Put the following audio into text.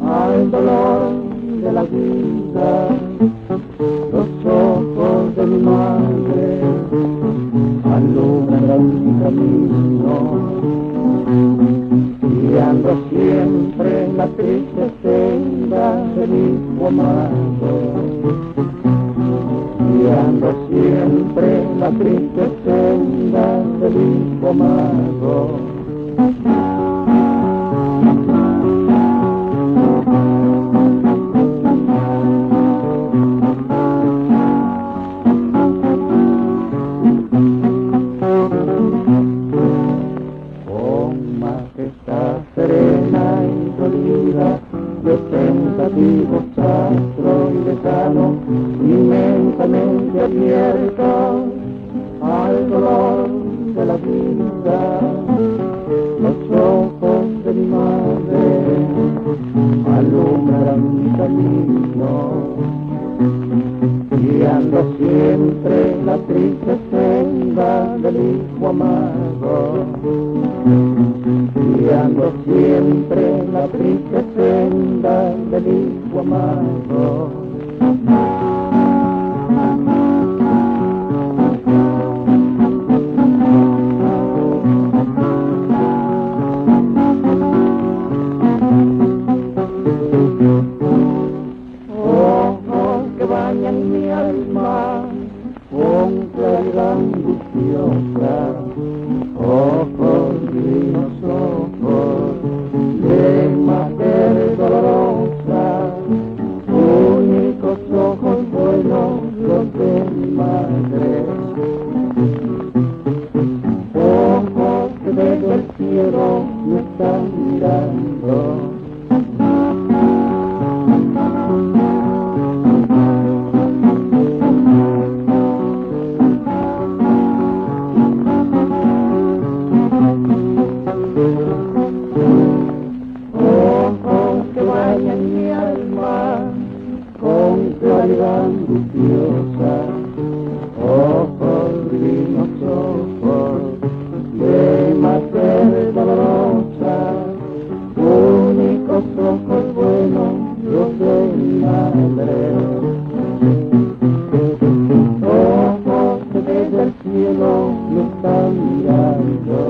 al dolor de la vida. Los ojos de mi madre alumbran mi camino, guiando siempre la triste senda de mi amado guiando siempre la triste senda del hijo amado de tentativos astro y lejano, inmensamente abierto al dolor de la vida. Los ojos de mi madre alumbran mi camino, guiando siempre la triste senda del hijo amado siempre la triste senda del hijo amado. Ojos que bañan mi alma ciudad angustiosa, ojos, grinos ojos, de mater dolorosa, únicos ojos buenos, los de mi madre. Ojos que desde el cielo me están mirando.